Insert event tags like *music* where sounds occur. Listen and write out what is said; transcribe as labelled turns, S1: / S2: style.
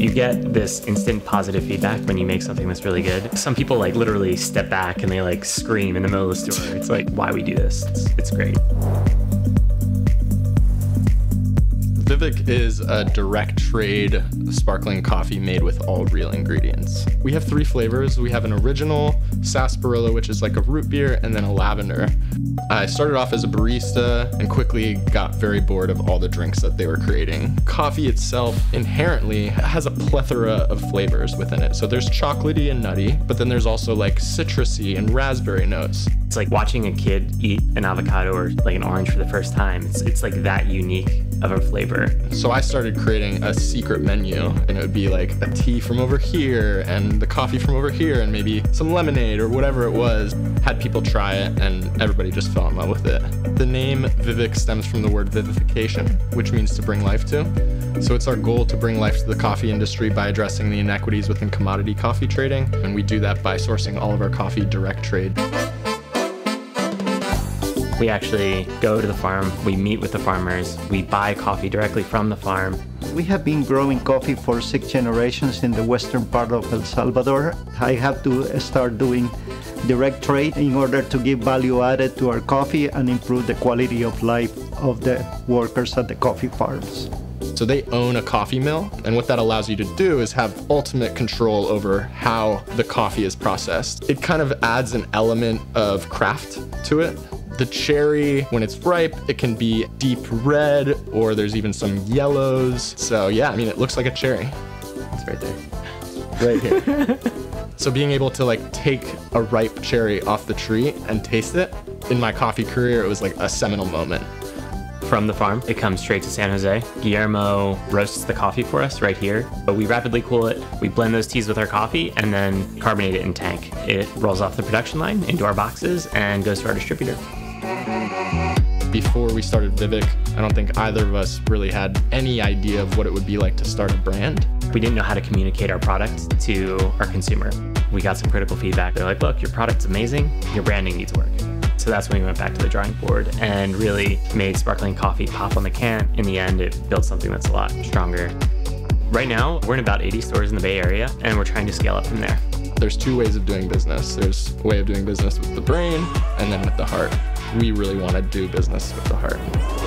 S1: You get this instant positive feedback when you make something that's really good. Some people like literally step back and they like scream in the middle of the store. It's like, why we do this. It's, it's great.
S2: VIVIC is a direct trade sparkling coffee made with all real ingredients. We have three flavors. We have an original sarsaparilla, which is like a root beer, and then a lavender. I started off as a barista and quickly got very bored of all the drinks that they were creating. Coffee itself inherently has a plethora of flavors within it. So there's chocolatey and nutty, but then there's also like citrusy and raspberry notes.
S1: It's like watching a kid eat an avocado or like an orange for the first time. It's, it's like that unique of a flavor.
S2: So I started creating a secret menu, and it would be like a tea from over here, and the coffee from over here, and maybe some lemonade or whatever it was. Had people try it, and everybody just fell in love with it. The name VIVIC stems from the word vivification, which means to bring life to. So it's our goal to bring life to the coffee industry by addressing the inequities within commodity coffee trading, and we do that by sourcing all of our coffee direct trade.
S1: We actually go to the farm, we meet with the farmers, we buy coffee directly from the farm.
S3: We have been growing coffee for six generations in the western part of El Salvador. I have to start doing direct trade in order to give value added to our coffee and improve the quality of life of the workers at the coffee farms.
S2: So they own a coffee mill, and what that allows you to do is have ultimate control over how the coffee is processed. It kind of adds an element of craft to it. The cherry, when it's ripe, it can be deep red, or there's even some yellows. So yeah, I mean, it looks like a cherry.
S1: It's right there.
S2: Right here. *laughs* so being able to like take a ripe cherry off the tree and taste it, in my coffee career, it was like a seminal moment.
S1: From the farm, it comes straight to San Jose. Guillermo roasts the coffee for us right here, but we rapidly cool it. We blend those teas with our coffee and then carbonate it in tank. It rolls off the production line into our boxes and goes to our distributor.
S2: Before we started VIVIC, I don't think either of us really had any idea of what it would be like to start a brand.
S1: We didn't know how to communicate our product to our consumer. We got some critical feedback. They're like, look, your product's amazing, your branding needs work. So that's when we went back to the drawing board and really made sparkling coffee pop on the can. In the end, it built something that's a lot stronger. Right now, we're in about 80 stores in the Bay Area, and we're trying to scale up from there.
S2: There's two ways of doing business. There's a way of doing business with the brain and then with the heart. We really want to do business with the heart.